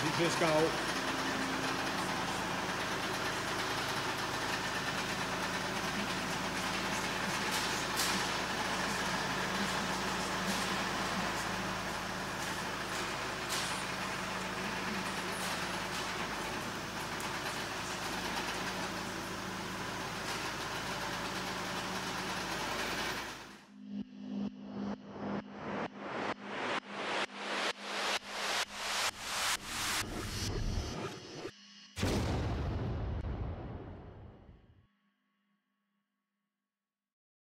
He just got